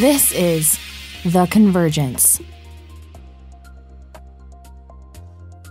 This is The Convergence.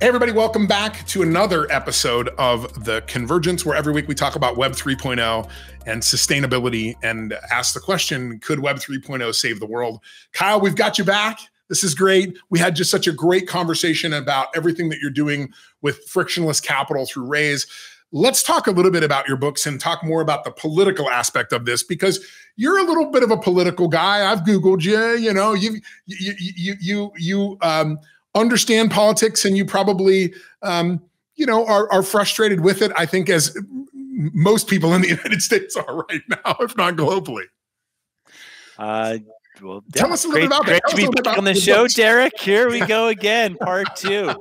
Hey, everybody, welcome back to another episode of The Convergence, where every week we talk about Web 3.0 and sustainability and ask the question Could Web 3.0 save the world? Kyle, we've got you back. This is great. We had just such a great conversation about everything that you're doing with frictionless capital through Raise. Let's talk a little bit about your books and talk more about the political aspect of this because you're a little bit of a political guy. I've Googled you, you know, you, you, you, you, you, um, understand politics and you probably um, you know are, are frustrated with it i think as most people in the united states are right now if not globally uh, well, tell us a little bit about great that. to be back on the show, books. Derrick. Here we go again, part two.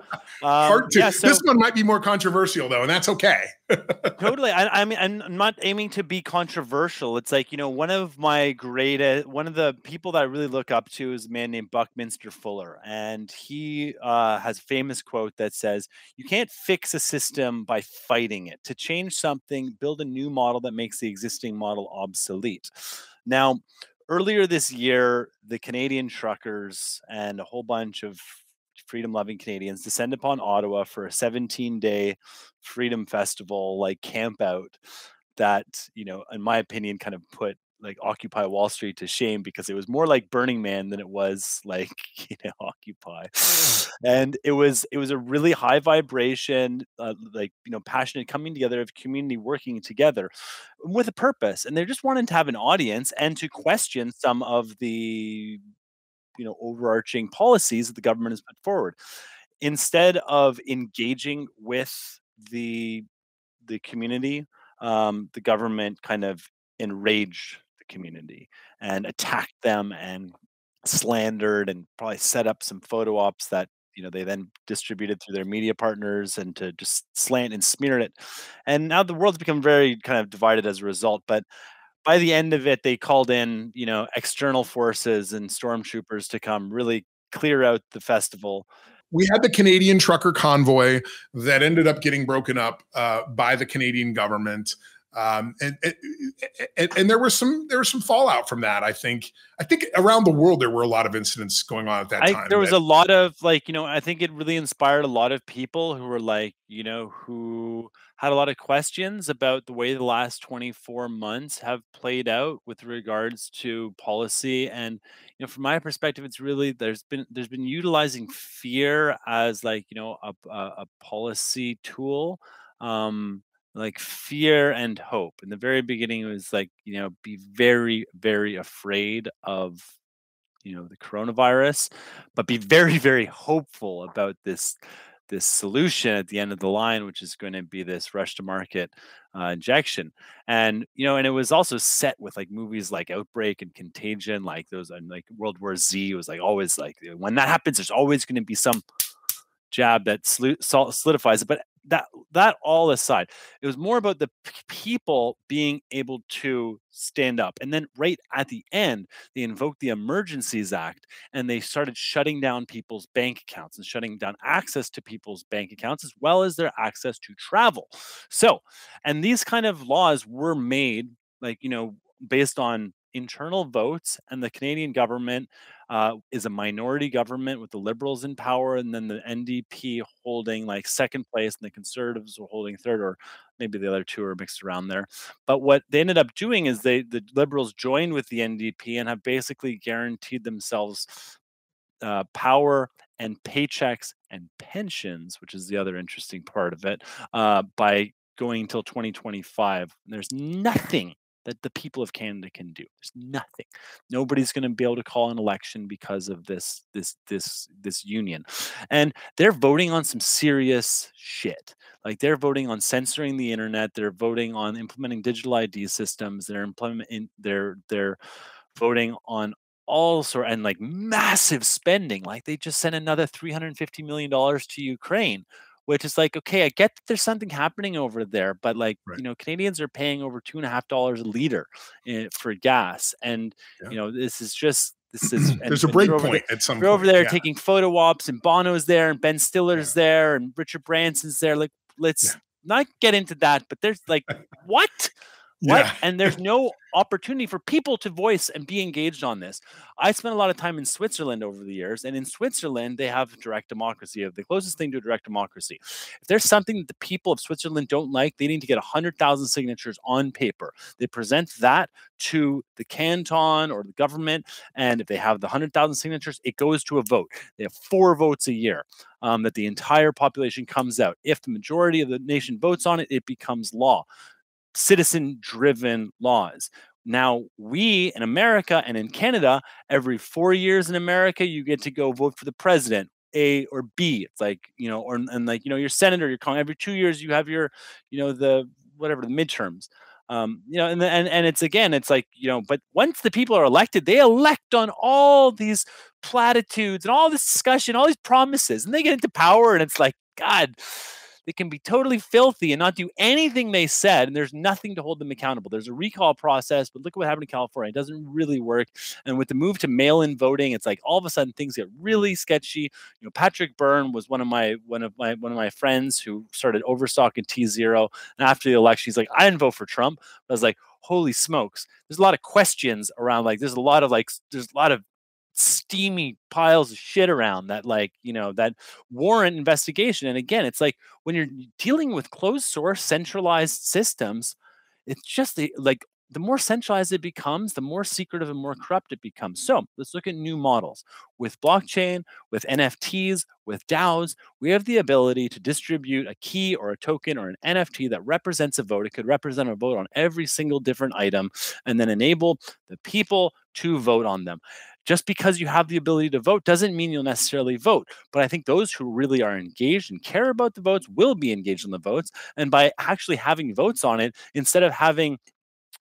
Um, part two. Yeah, so, this one might be more controversial though, and that's okay. totally. I, I, mean, I'm not aiming to be controversial. It's like you know, one of my greatest, one of the people that I really look up to is a man named Buckminster Fuller, and he uh, has a famous quote that says, "You can't fix a system by fighting it. To change something, build a new model that makes the existing model obsolete." Now, earlier this year, the Canadian truckers and a whole bunch of freedom loving Canadians descend upon Ottawa for a 17 day freedom festival, like camp out that, you know, in my opinion, kind of put like Occupy Wall Street to shame because it was more like Burning Man than it was like you know Occupy, and it was it was a really high vibration, uh, like you know passionate coming together of community working together with a purpose, and they just wanted to have an audience and to question some of the you know overarching policies that the government has put forward. Instead of engaging with the the community um, the government kind of enraged the community and attacked them and slandered and probably set up some photo ops that you know they then distributed through their media partners and to just slant and smear it. And now the world's become very kind of divided as a result but by the end of it they called in you know external forces and stormtroopers to come really clear out the festival we had the Canadian trucker convoy that ended up getting broken up uh, by the Canadian government. Um, and, and, and there was some there was some fallout from that. I think I think around the world there were a lot of incidents going on at that I, time. There was that, a lot of like you know I think it really inspired a lot of people who were like you know who had a lot of questions about the way the last 24 months have played out with regards to policy and you know from my perspective it's really there's been there's been utilizing fear as like you know a, a, policy tool um like fear and hope. In the very beginning, it was like, you know, be very, very afraid of, you know, the coronavirus, but be very, very hopeful about this this solution at the end of the line, which is going to be this rush to market uh, injection. And you know, and it was also set with like movies like Outbreak and Contagion, like those, and like World War Z was like always like when that happens, there's always going to be some jab that solidifies it. But that that all aside it was more about the people being able to stand up and then right at the end they invoked the emergencies act and they started shutting down people's bank accounts and shutting down access to people's bank accounts as well as their access to travel. So and these kind of laws were made like you know based on internal votes and the canadian government uh, is a minority government with the liberals in power and then the ndp holding like second place and the conservatives were holding third or maybe the other two are mixed around there. But what they ended up doing is they the liberals joined with the ndp and have basically guaranteed themselves uh, power and paychecks and pensions which is the other interesting part of it uh, by going until 2025 there's nothing that the people of Canada can do. There's nothing. Nobody's going to be able to call an election because of this this this this union. And they're voting on some serious shit. Like they're voting on censoring the internet, they're voting on implementing digital ID systems, they're implementing they're they're voting on all sort and like massive spending. Like they just sent another 350 million dollars to Ukraine which is like, okay, I get that there's something happening over there, but like, right. you know, Canadians are paying over two and a half dollars a liter in, for gas, and yeah. you know, this is just this is there's a break point there, at some. We're over there yeah. taking photo ops, and Bono's there, and Ben Stiller's yeah. there, and Richard Branson's there. Like, let's not get into that, but there's like, what? What? Yeah. and there's no opportunity for people to voice and be engaged on this. I spent a lot of time in Switzerland over the years, and in Switzerland, they have direct democracy, of the closest thing to direct democracy. If there's something that the people of Switzerland don't like, they need to get 100,000 signatures on paper. They present that to the canton or the government, and if they have the 100,000 signatures, it goes to a vote. They have four votes a year um, that the entire population comes out. If the majority of the nation votes on it, it becomes law citizen driven laws. Now, we in America and in Canada, every four years in America, you get to go vote for the president, A or B. It's like, you know, or and like, you know, your senator, you're every two years, you have your, you know, the whatever, the midterms. Um, you know, and, and and it's again, it's like, you know, but once the people are elected, they elect on all these platitudes and all this discussion, all these promises, and they get into power, and it's like, God, they can be totally filthy and not do anything they said, and there's nothing to hold them accountable. There's a recall process, but look at what happened in California. It doesn't really work. And with the move to mail-in voting, it's like all of a sudden things get really sketchy. You know, Patrick Byrne was one of my one of my one of my friends who started Overstock and tZERO. And after the election, he's like, I didn't vote for Trump. I was like, holy smokes. There's a lot of questions around like there's a lot of like there's a lot of steamy piles of shit around that like you know that warrant investigation and again it's like when you're dealing with closed source centralized systems it's just the, like the more centralized it becomes, the more secretive and more mm-hmm. corrupt it becomes. So let's look at new models. With blockchain, with NFTs, with DAOs, we have the ability to distribute a key or a token or an NFT that represents a vote. It could represent a vote on every single different item and then enable the people to vote on them just because you have the ability to vote doesn't mean you'll necessarily vote. But I think those who really are engaged and care about the votes will be engaged in the votes. And by actually having votes on it, instead of having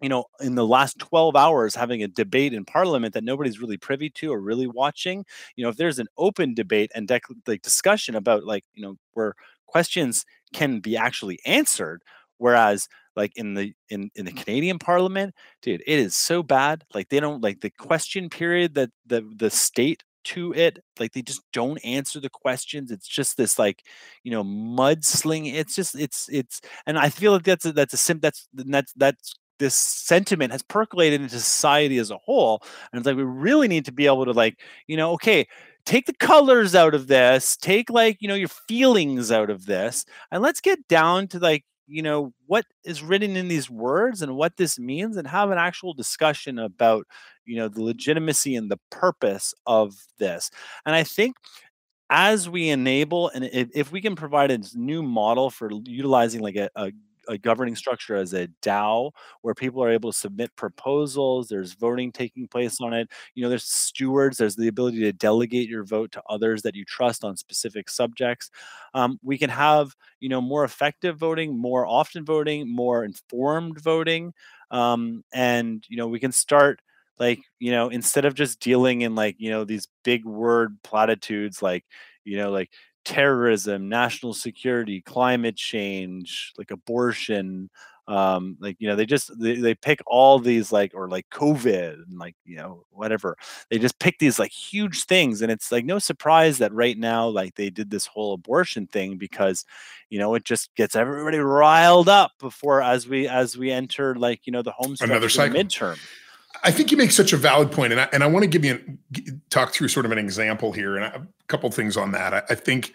you know, in the last 12 hours, having a debate in parliament that nobody's really privy to or really watching, you know, if there's an open debate and dec- like discussion about like, you know, where questions can be actually answered, whereas like in the in in the Canadian Parliament, dude, it is so bad. Like they don't like the question period that the the state to it like they just don't answer the questions it's just this like you know mudsling it's just it's it's and i feel like that's a, that's a sim that's that's that's this sentiment has percolated into society as a whole and it's like we really need to be able to like you know okay take the colors out of this take like you know your feelings out of this and let's get down to like you know what is written in these words and what this means and have an actual discussion about you know the legitimacy and the purpose of this. And i think as we enable and if, if we can provide a new model for utilizing like a, a a governing structure as a DAO where people are able to submit proposals. There's voting taking place on it. You know, there's stewards. There's the ability to delegate your vote to others that you trust on specific subjects. Um, we can have you know more effective voting, more often voting, more informed voting, um, and you know we can start like you know instead of just dealing in like you know these big word platitudes like you know like terrorism, national security, climate change, like abortion, um like you know they just they, they pick all these like or like covid and like you know whatever. They just pick these like huge things and it's like no surprise that right now like they did this whole abortion thing because you know it just gets everybody riled up before as we as we enter like you know the home another cycle. midterm I think you make such a valid point, and I, and I want to give you a, talk through sort of an example here, and a couple things on that. I, I think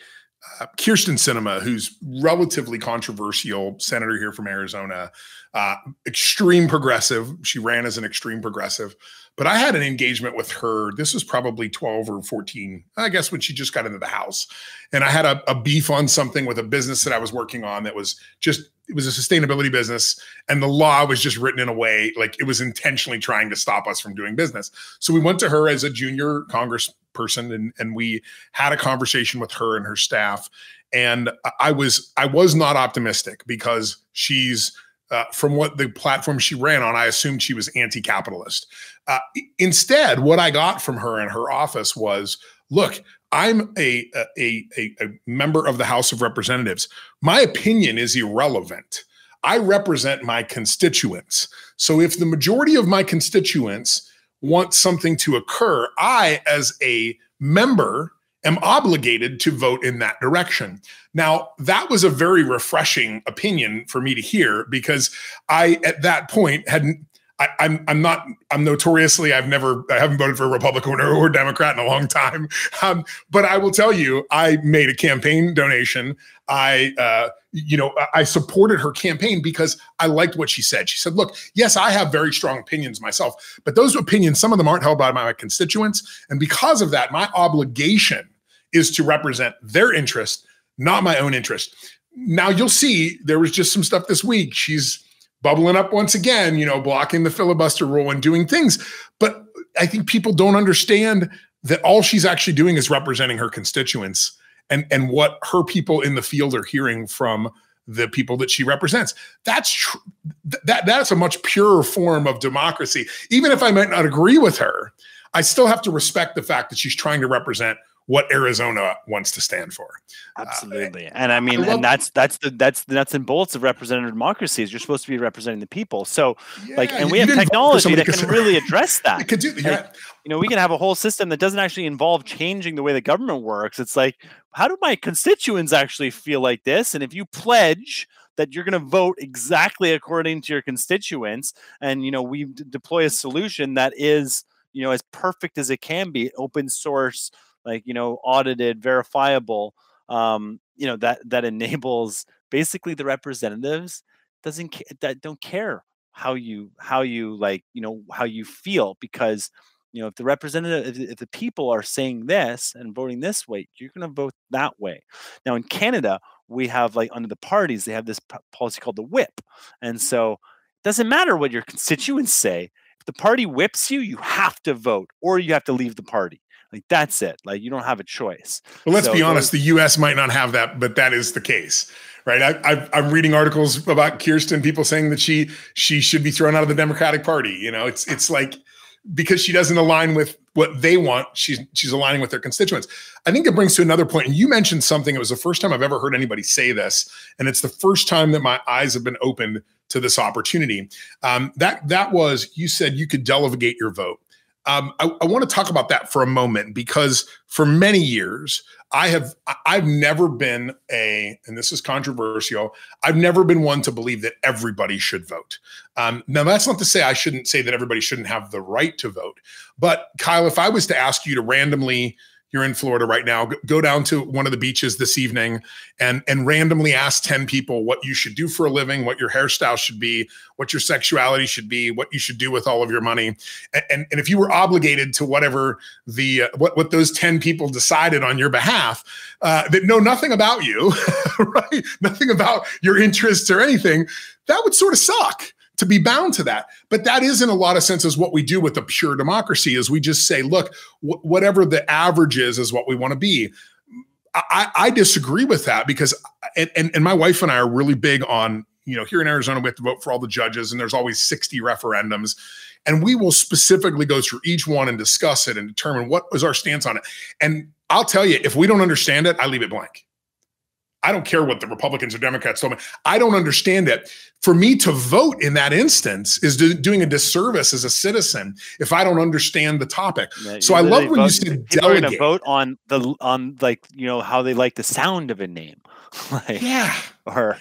uh, Kyrsten Sinema, who's relatively controversial senator here from Arizona, uh, extreme progressive. She ran as an extreme progressive, but I had an engagement with her. This was probably 12 or 14, I guess, when she just got into the house. And I had a, a beef on something with a business that I was working on that was just, it was a sustainability business. And the law was just written in a way like it was intentionally trying to stop us from doing business. So we went to her as a junior Congress person and, and we had a conversation with her and her staff. And I was, I was not optimistic because she's, uh, from what the platform she ran on, I assumed she was anti capitalist. Uh, instead, what I got from her in her office was look, I'm a, a, a, a member of the House of Representatives. My opinion is irrelevant. I represent my constituents. So if the majority of my constituents want something to occur, I, as a member am obligated to vote in that direction. Now, that was a very refreshing opinion for me to hear because I, at that point, hadn't I, am I'm, I'm not I'm notoriously I've never I haven't voted for a Republican or, or Democrat in a long time, um, but I will tell you I made a campaign donation. I uh, you know I supported her campaign because I liked what she said. She said, "Look, yes, I have very strong opinions myself, but those opinions some of them aren't held by my constituents, and because of that, my obligation is to represent their interest, not my own interest." Now you'll see there was just some stuff this week. She's bubbling up once again, you know, blocking the filibuster rule and doing things. But I think people don't understand that all she's actually doing is representing her constituents and and what her people in the field are hearing from the people that she represents. That's tr- that that's a much purer form of democracy. Even if I might not agree with her, I still have to respect the fact that she's trying to represent what Arizona wants to stand for. Uh, Absolutely, uh, and I mean, I and that's that's the that's the nuts and bolts of representative democracies. You're supposed to be representing the people. So, yeah, like, and we have technology that can really address that. could do, yeah. Like, you know, we can have a whole system that doesn't actually involve changing the way the government works. It's like, how do my constituents actually feel like this? And if you pledge that you're going to vote exactly according to your constituents, and you know, we d- deploy a solution that is, you know, as perfect as it can be, open source like you know audited verifiable um you know that that enables basically the representatives doesn't that don't care how you how you like you know how you feel because you know if the representative if, if the people are saying this and voting this way you're going to vote that way. Now in canada we have like under the parties they have this policy called the whip. And so it doesn't matter what your constituents say if the party whips you you have to vote or you have to leave the party like that's it. Like you don't have a choice. Well, let's so be honest. The U.S. might not have that, but that is the case, right? I, am reading articles about Kyrsten, people saying that she she should be thrown out of the Democratic Party. You know, it's it's like because she doesn't align with what they want. She's she's aligning with their constituents. I think it brings to another point. And you mentioned something. It was the first time I've ever heard anybody say this, and it's the first time that my eyes have been opened to this opportunity. Um, that that was you said you could delegate your vote. Um, I, I want to talk about that for a moment because for many years I have I've never been a and this is controversial. I've never been one to believe that everybody should vote. Um, now that's not to say I shouldn't say that everybody shouldn't have the right to vote. But Kyle, if I was to ask you to randomly you're in Florida right now, go down to one of the beaches this evening and and randomly ask 10 people what you should do for a living, what your hairstyle should be, what your sexuality should be, what you should do with all of your money. And and, and if you were obligated to whatever the uh, what what those 10 people decided on your behalf uh, that know nothing about you, right? Nothing about your interests or anything, that would sort of suck to be bound to that. But that is, in a lot of senses, what we do with a pure democracy is we just say, look, wh- whatever the average is, is what we want to be. I, I, disagree with that because, and, and, and my wife and I are really big on, you know, here in Arizona, we have to vote for all the judges, and there's always 60 referendums. And we will specifically go through each one and discuss it and determine what was our stance on it. And I'll tell you, if we don't understand it, I leave it blank. I don't care what the Republicans or Democrats told me. I don't understand it. For me to vote in that instance is do, doing a disservice as a citizen if I don't understand the topic. Yeah, so I love when vote, you said people delegate. are to vote on the on like you know how they like the sound of a name. like, yeah, or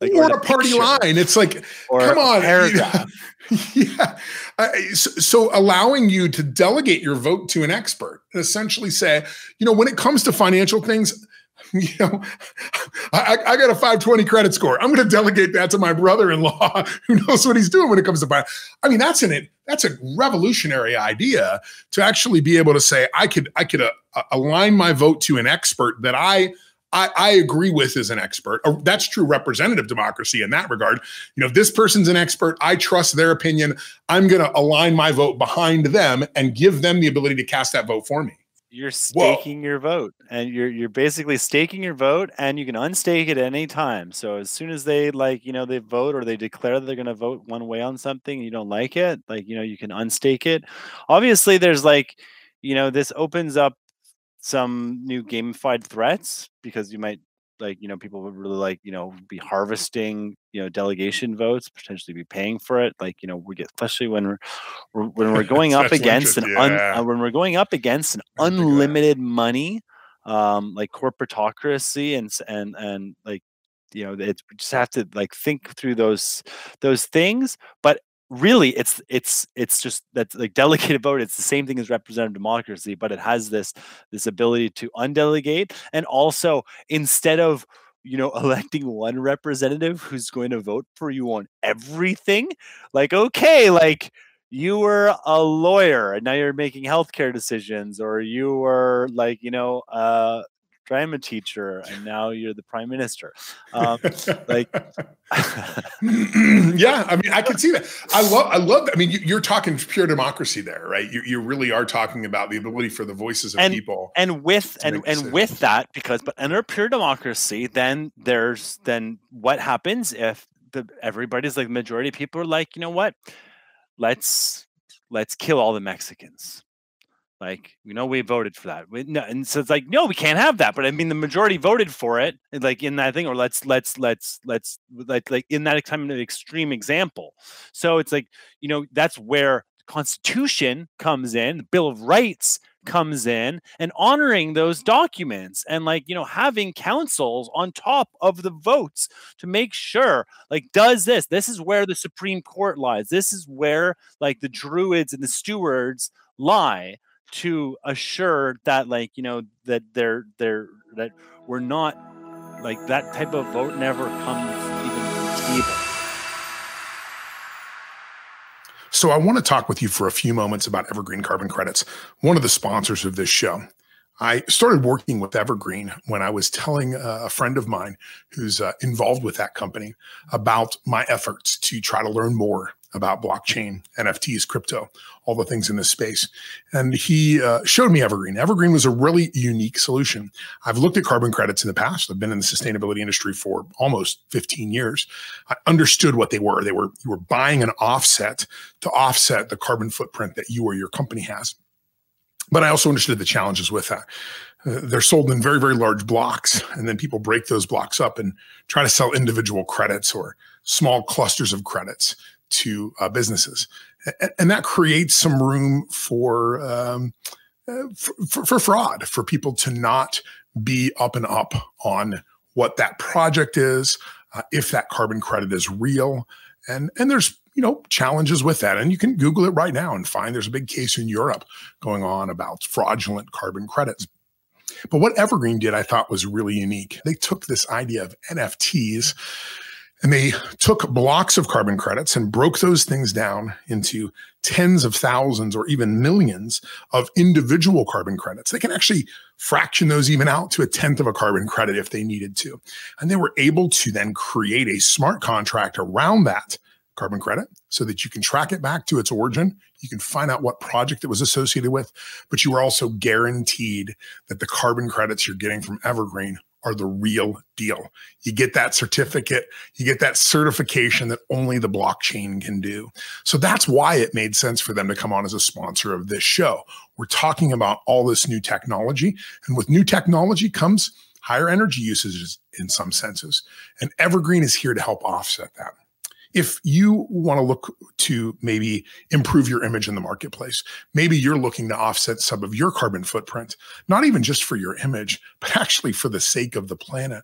like, or, or a party picture. line. It's like, or come on, paragraph. yeah. Uh, so, so, allowing you to delegate your vote to an expert, essentially say, you know, when it comes to financial things you know, I, I got a 520 credit score. I'm going to delegate that to my brother-in-law who knows what he's doing when it comes to finance. I mean, that's an it, that's a revolutionary idea to actually be able to say I could I could uh, uh align my vote to an expert that I I, I, agree with as an expert. Uh, that's true representative democracy in that regard. You know, if this person's an expert, I trust their opinion. I'm going to align my vote behind them and give them the ability to cast that vote for me you're staking Whoa. your vote and you're you're basically staking your vote and you can unstake it at any time so as soon as they like you know they vote or they declare that they're going to vote one way on something you don't like it like you know you can unstake it obviously there's like you know this opens up some new gamified threats because you might like you know people would really like you know be harvesting you know delegation votes potentially be paying for it like you know we get especially when we're, when we're going up against an un, uh, when we're going up against an unlimited money um, like corporatocracy and and and like you know it's we just have to like think through those those things but really it's it's it's just that like delegated vote it's the same thing as representative democracy but it has this this ability to undelegate and also instead of you know electing one representative who's going to vote for you on everything like okay like you were a lawyer and now you're making healthcare decisions or you were like you know uh drama teacher and now you're the prime minister. Um, like yeah i mean i can see that. I love i love i mean you, are talking pure democracy there right? You, you really are talking about the ability for the voices of and, people and with and, and with that because but under pure democracy then there's then what happens if the everybody's like majority of people are like you know what? Let's let's kill all the mexicans like, you know, we voted for that. We, no, and so it's like, no, we can't have that. But I mean, the majority voted for it, like in that thing, or let's let's let's let's like like in that kind of extreme example. So it's like, you know, that's where the Constitution comes in, the Bill of Rights comes in, and honoring those documents, and like you know, having councils on top of the votes to make sure, like, does this? This is where the Supreme Court lies. This is where like the druids and the stewards lie to assure that like you know that they're they're that we're not like that type of vote never comes even. So I want to talk with you for a few moments about Evergreen Carbon Credits, one of the sponsors of this show. I started working with Evergreen when I was telling a friend of mine who's uh, involved with that company about my efforts to try to learn more about blockchain, NFTs, crypto, all the things in this space. And he uh, showed me Evergreen. Evergreen was a really unique solution. I've looked at carbon credits in the past. I've been in the sustainability industry for almost 15 years. I understood what they were. They were you were buying an offset to offset the carbon footprint that you or your company has. But I also understood the challenges with that. Uh, they're sold in very, very large blocks, and then people break those blocks up and try to sell individual credits or small clusters of credits to uh, businesses, and, and, that creates some room for, um, uh, for, for fraud for people to not be up and up on what that project is, uh, if that carbon credit is real, and and there's you know challenges with that, and you can Google it right now and find there's a big case in Europe going on about fraudulent carbon credits. But what Evergreen did, I thought, was really unique. They took this idea of NFTs and they took blocks of carbon credits and broke those things down into tens of thousands or even millions of individual carbon credits. They can actually fraction those even out to a tenth of a carbon credit if they needed to. And they were able to then create a smart contract around that carbon credit so that you can track it back to its origin. You can find out what project it was associated with, but you are also guaranteed that the carbon credits you're getting from Evergreen are the real deal. You get that certificate, you get that certification that only the blockchain can do. So that's why it made sense for them to come on as a sponsor of this show. We're talking about all this new technology, and with new technology comes higher energy usages in some senses. And Evergreen is here to help offset that if you want to look to maybe improve your image in the marketplace, maybe you're looking to offset some of your carbon footprint, not even just for your image, but actually for the sake of the planet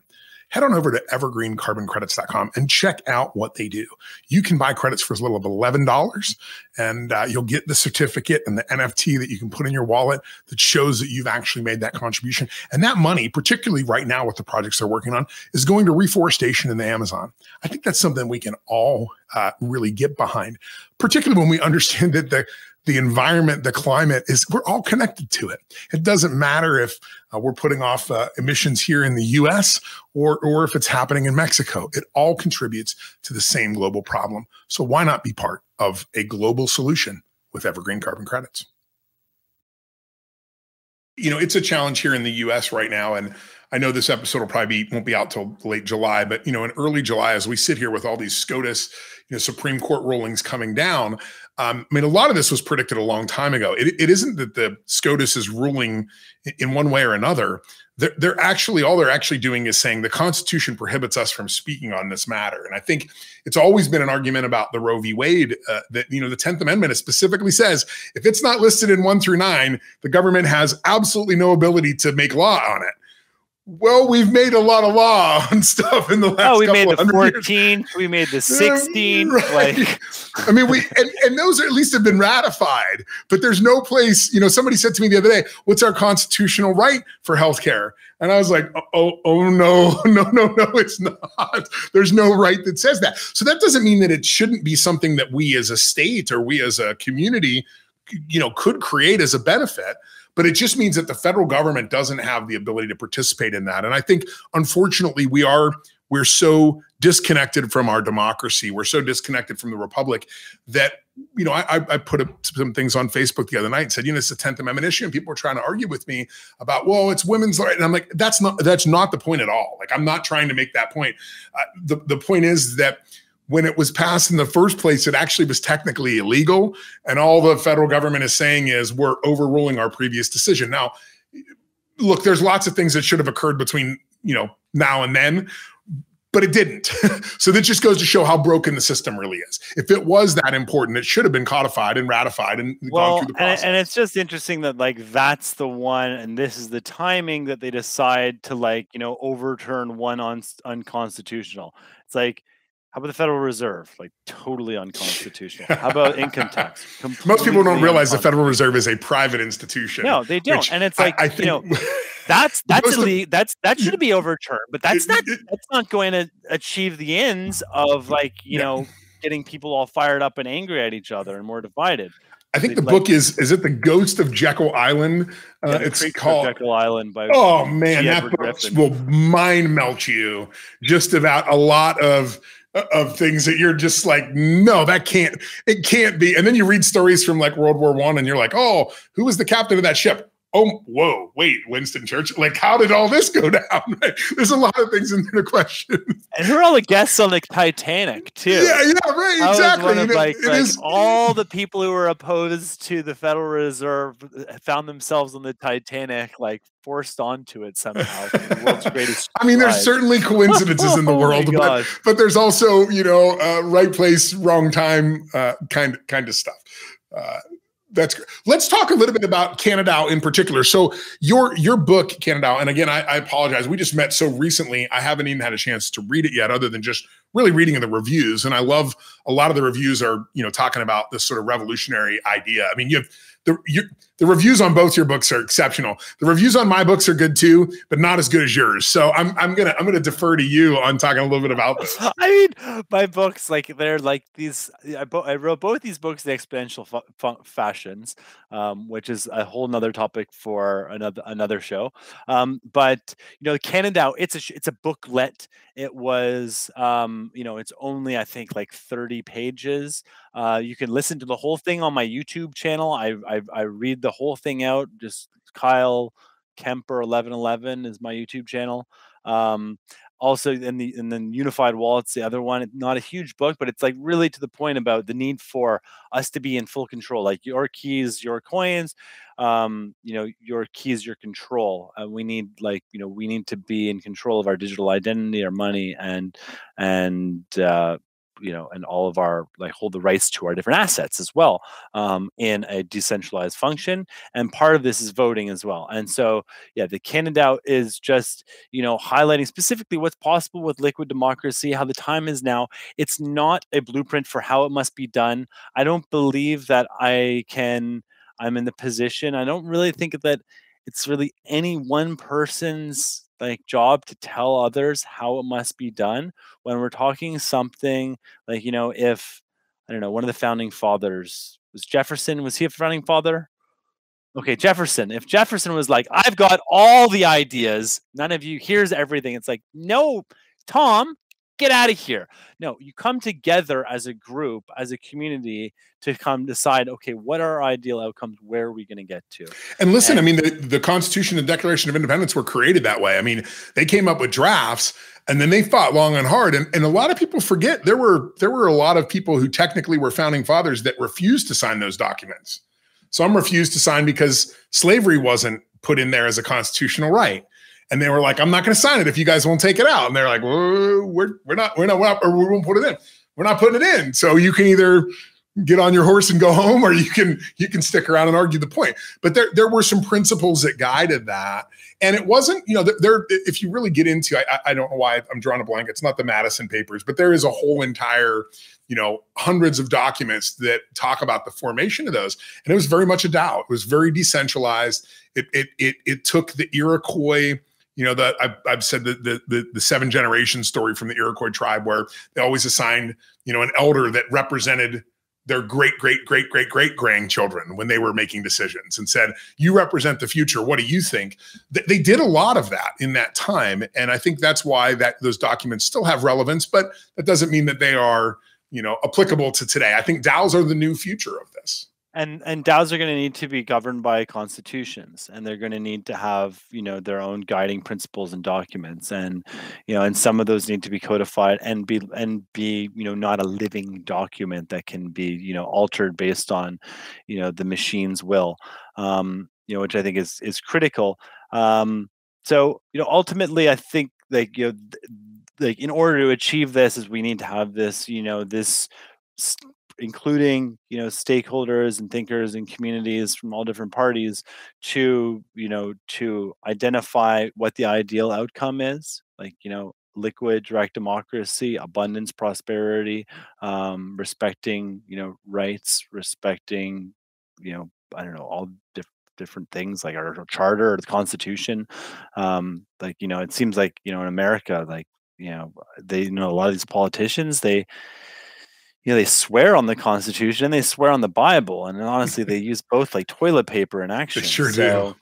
head on over to evergreencarboncredits.com and check out what they do. You can buy credits for as little as $11 and uh, you'll get the certificate and the NFT that you can put in your wallet that shows that you've actually made that contribution. And that money, particularly right now with the projects they're working on, is going to reforestation in the Amazon. I think that's something we can all uh, really get behind, particularly when we understand that the the environment, the climate is, we're all connected to it. It doesn't matter if uh, we're putting off uh, emissions here in the US or, or if it's happening in Mexico. It all contributes to the same global problem. So why not be part of a global solution with Evergreen Carbon Credits? You know, it's a challenge here in the US right now. And I know this episode will probably be won't be out till late July, but you know, in early July, as we sit here with all these SCOTUS, you know, Supreme Court rulings coming down, um, I mean, a lot of this was predicted a long time ago. It, it isn't that the SCOTUS is ruling in one way or another. They're, they're actually all they're actually doing is saying the constitution prohibits us from speaking on this matter. And i think it's always been an argument about the roe v. Wade uh, that you know the 10th amendment specifically says if it's not listed in 1 through 9 the government has absolutely no ability to make law on it well, we've made a lot of law on stuff in the last. Oh, we made the 14, years. we made the 16. Right. Like, I mean, we and, and those at least have been ratified, but there's no place. You know, somebody said to me the other day, "What's our constitutional right for healthcare?" And I was like, "Oh, oh, oh no, no, no, no, it's not. There's no right that says that." So that doesn't mean that it shouldn't be something that we as a state or we as a community, you know, could create as a benefit but it just means that the federal government doesn't have the ability to participate in that. And I think, unfortunately, we are we're so disconnected from our democracy. We're so disconnected from the republic that you know I, I put some things on Facebook the other night and said, you know, it's a Tenth Amendment issue, and people were trying to argue with me about, well, it's women's right, and I'm like, that's not that's not the point at all. Like I'm not trying to make that point. Uh, the the point is that when it was passed in the first place, it actually was technically illegal. And all the federal government is saying is we're overruling our previous decision. Now, look, there's lots of things that should have occurred between, you know, now and then, but it didn't. so that just goes to show how broken the system really is. If it was that important, it should have been codified and ratified and well, gone through the process. And, and it's just interesting that like that's the one, and this is the timing that they decide to like, you know, overturn one on unconstitutional. It's like how about the Federal Reserve? Like totally unconstitutional. How about income tax? Most people don't realize the Federal Reserve is a private institution. No, they don't. And it's like I, I think, you know, that's that's illegal. That's that should be overturned. But that's not that's not going to achieve the ends of like you yeah. know getting people all fired up and angry at each other and more divided. I think the like, book is is it the Ghost of Jekyll Island? Uh, yeah, it's called Jekyll Island by Oh man, that book will mind melt you just about a lot of of things that you're just like, no, that can't, it can't be. And then you read stories from like World War One, and you're like, oh, who was the captain of that ship? Oh, whoa, wait, Winston Churchill. Like, how did all this go down? There's a lot of things in the question. And who are all the guests on the Titanic, too? Yeah, yeah, right, exactly. Of, like, like is... all the people who were opposed to the Federal Reserve found themselves on the Titanic, like forced onto it somehow. world's greatest. I mean, there's certainly coincidences in the oh world, but, but there's also, you know, uh, right place, wrong time, uh, kind kind of stuff. Uh, that's great. Let's talk a little bit about Canada in particular. So your your book, Canada, and again, I, I, apologize. We just met so recently. I haven't even had a chance to read it yet, other than just really reading in the reviews. And I love a lot of the reviews are you know talking about this sort of revolutionary idea. I mean, you have the you, the reviews on both your books are exceptional. The reviews on my books are good too, but not as good as yours. So I'm I'm gonna I'm gonna defer to you on talking a little bit about this. I mean, my books like they're like these. I, I wrote both these books the exponential fa- fashions, um, which is a whole nother topic for another another show. Um, but you know, Canada, it's a it's a booklet. It was um, you know, it's only I think like 30 pages. Uh, you can listen to the whole thing on my YouTube channel. I I, I read the whole thing out. Just Kyle Kemper eleven eleven is my YouTube channel. Um, also in the and then unified wallets the other one not a huge book but it's like really to the point about the need for us to be in full control like your keys your coins um you know your keys your control uh, we need like you know we need to be in control of our digital identity our money and and uh you know and all of our like hold the rights to our different assets as well um, in a decentralized function and part of this is voting as well and so yeah the Canada is just you know highlighting specifically what's possible with liquid democracy how the time is now. It's not a blueprint for how it must be done. I don't believe that i can i'm in the position i don't really think that it's really any one person's like job to tell others how it must be done when we're talking something like you know if i don't know one of the founding fathers was jefferson was he a founding father? Okay jefferson if jefferson was like i've got all the ideas none of you here's everything it's like no tom get out of here. No, you come together as a group, as a community to come decide, okay, what are our ideal outcomes? Where are we going to get to? And listen, and, I mean, the, the Constitution and Declaration of Independence were created that way. I mean, they came up with drafts and then they fought long and hard. And, and a lot of people forget there were there were a lot of people who technically were founding fathers that refused to sign those documents. Some refused to sign because slavery wasn't put in there as a constitutional right. And they were like, I'm not going to sign it if you guys won't take it out. And they're like, we're, we're not, we're not, we're not, we won't put it in. We're not putting it in. So you can either get on your horse and go home, or you can you can stick around and argue the point. But there there were some principles that guided that, and it wasn't you know there. If you really get into, I, I don't know why I'm drawing a blank. It's not the Madison Papers, but there is a whole entire you know hundreds of documents that talk about the formation of those, and it was very much a doubt It was very decentralized. It it it, it took the Iroquois you know, the I've, I've said the, the, the the seven generation story from the Iroquois tribe, where they always assigned you know an elder that represented their great great great great great grandchildren when they were making decisions and said you represent the future. What do you think? They did a lot of that in that time. And i think that's why that those documents still have relevance but that doesn't mean that they are you know applicable to today. I think DAOs are the new future of this and and DAOs are going to need to be governed by constitutions, and they're going to need to have you know their own guiding principles and documents, and you know, and some of those need to be codified and be and be you know not a living document that can be you know altered based on you know the machine's will, um, you know, which I think is is critical. Um, so you know, ultimately, I think like you know, like in order to achieve this, is we need to have this you know this including you know stakeholders and thinkers and communities from all different parties to you know to identify what the ideal outcome is like you know liquid direct democracy abundance prosperity um, respecting you know rights respecting you know i don't know all diff- different things like our, charter or the constitution. Um, like you know it seems like you know in america like you know they you know a lot of these politicians they you know they swear on the Constitution and they swear on the Bible, and honestly, they use both like toilet paper in action. They sure so,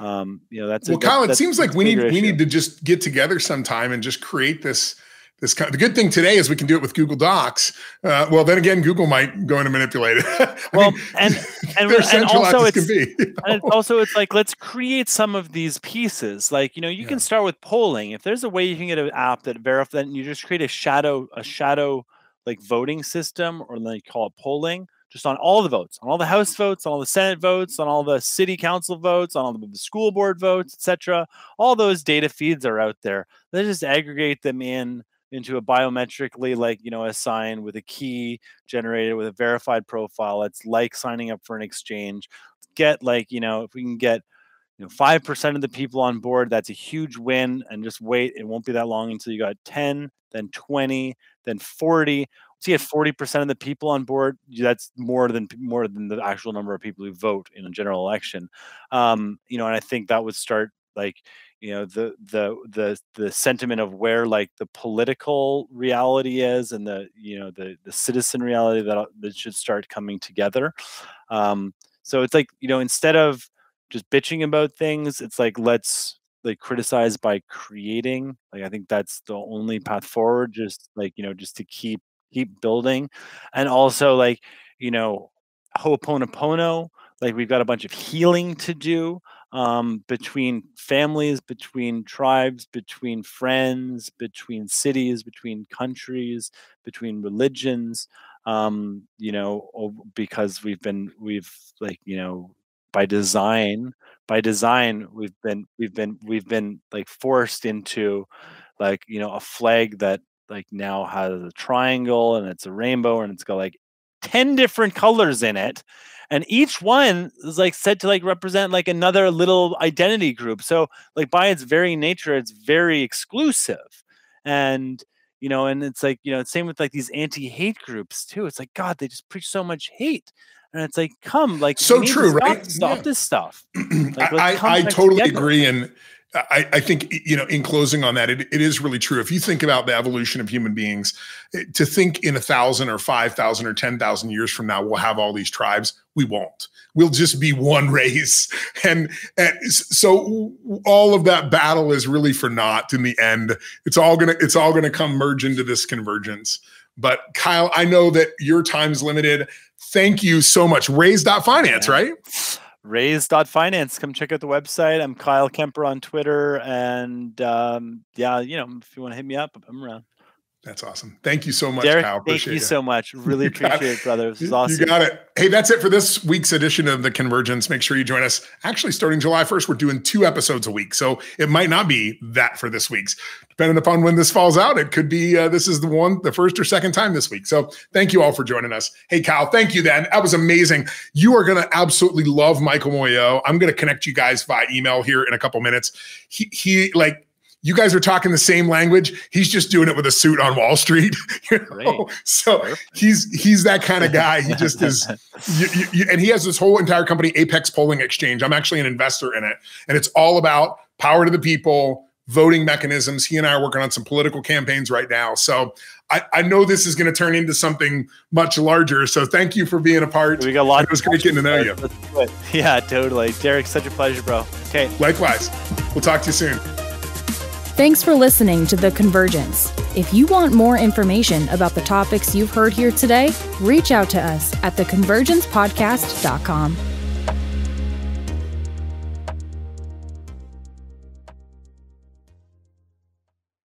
do. Um, you know that's well, a, Kyle. That, it seems like we need issue. we need to just get together sometime and just create this. This kind of, the good thing today is we can do it with Google Docs. Uh, well, then again, Google might go in and manipulate it. well, mean, and and, and also it's, be, you know? and it's also it's like let's create some of these pieces. Like you know, you yeah. can start with polling. If there's a way you can get an app that verifies, then you just create a shadow a shadow like voting system or they call it polling just on all the votes, on all the House votes, on all the Senate votes, on all the city council votes, on all the school board votes, etc. All those data feeds are out there. Let's just aggregate them in into a biometrically like you know a sign with a key generated with a verified profile. It's like signing up for an exchange. Get like you know if we can get you know five percent of the people on board, that's a huge win. And just wait, it won't be that long until you got ten, then twenty, then 40 so you have 40% of the people on board that's more than more than the actual number of people who vote in a general election. Um, you know and i think that would start like you know the the the the sentiment of where like the political reality is and the you know the the citizen reality that that should start coming together. Um, so it's like you know instead of just bitching about things it's like let's like criticized by creating like i think that's the only path forward just like you know just to keep keep building. And also like you know ho'oponopono like we've got a bunch of healing to do um, between families between tribes between friends between cities between countries between religions um, you know because we've been we've like you know by design by design we've been we've been we've been like forced into like you know a flag that like now has a triangle and it's a rainbow and it's got like 10 different colors in it and each one is like said to like represent like another little identity group. So like by its very nature it's very exclusive and you know and it's like you know same with like these anti-hate groups too it's like god they just preach so much hate and it's like come like so true stop, right stop yeah. this stuff like, I, I totally together. agree and I, I, think you know in closing on that it, it is really true. If you think about the evolution of human beings eh, to think in a thousand or five thousand or ten thousand years from now we'll have all these tribes we won't. We'll just be one race. And, and so all of that battle is really for naught in the end. It's all gonna it's all gonna come merge into this convergence. But kyle i know that your time's limited. Thank you so much. Raise.finance yeah. right raise.finance. Come check out the website. I'm Kyle Kemper on Twitter. And um, yeah, you know, if you want to hit me up, I'm around. That's awesome. Thank you so much, Derrick, Kyle. Appreciate thank you, you, so much. Really appreciate it. brother. This is awesome. You got it. Hey, that's it for this week's edition of The Convergence. Make sure you join us. Actually, starting July 1st, we're doing two episodes a week. So it might not be that for this week's. Depending upon when this falls out, it could be uh, this is the one, the first or second time this week. So thank you all for joining us. Hey, Kyle, thank you then. That was amazing. You are going to absolutely love Michael Moyo. I'm going to connect you guys via email here in a couple minutes. He, he like, you guys are talking the same language. He's just doing it with a suit on Wall Street. You know? So Perfect. he's he's that kind of guy. He just is, you, you, you, and he has this whole entire company, Apex Polling Exchange. I'm actually an investor in it, and it's all about power to the people, voting mechanisms. He and I are working on some political campaigns right now. So I, I know this is going to turn into something much larger. So thank you for being a part. We got a lot. It was great getting to know you. Yeah, totally. Derrick, such a pleasure, bro. Okay. Likewise. We'll talk to you soon. Thanks for listening to The Convergence. If you want more information about the topics you've heard here today, reach out to us at theconvergencepodcast.com.